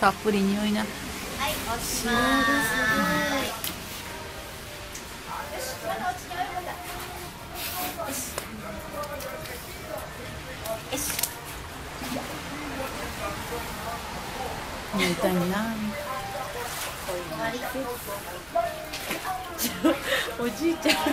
たっぷり匂いな。はい、押しまいたいな。おじいちゃん。